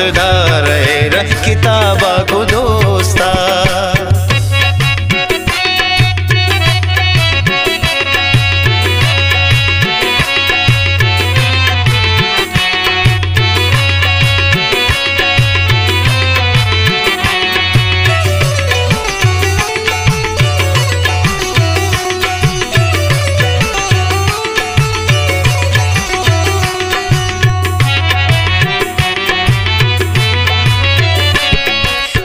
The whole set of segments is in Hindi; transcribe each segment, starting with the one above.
मतदार किताबा कुदो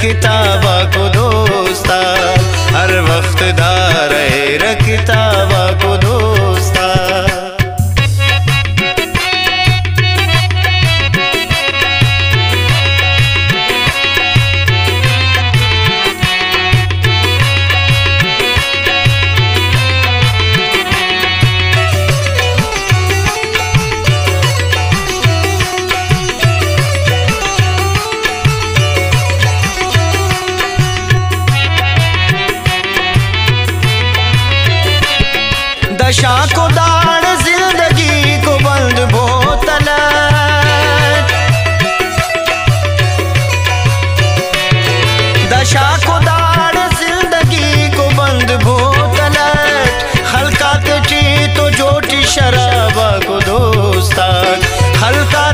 किताबा को दोस्ता हर वक्त दा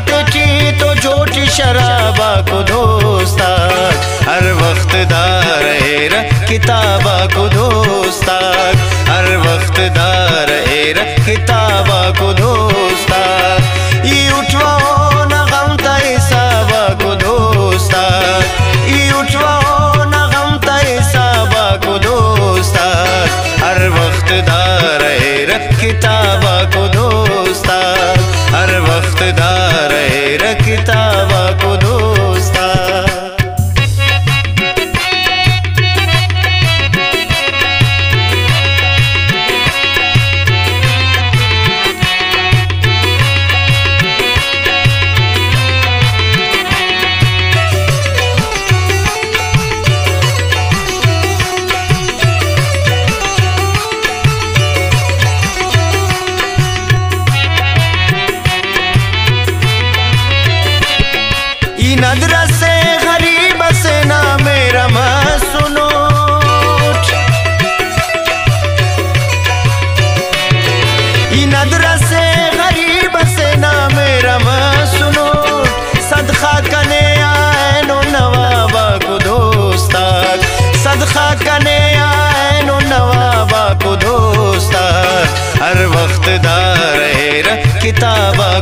बात की तो जोटी शराबा को दोस्ता हर वक्त दार एरा किताबा को दोस्ता हर वक्त दार एरा किताबा को दोस्ता ये उठवाओ न गम ते साबा को दोस्ता ई उठवाओ न ताय साबा को दोस्ता हर वक्त दार एरा किताबा को दोस्ता हर वक्त दार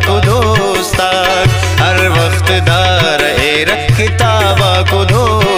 को दोस्ताक हर वक्त दार ए रखता को दोस्त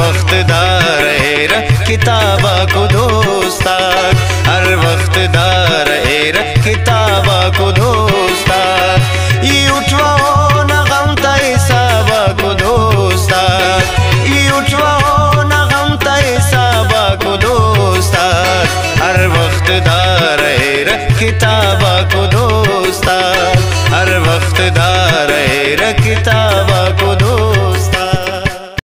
वक्त दार एर किताबा को दोस्ता हर वक्त दार एर किताबा को दोस्ता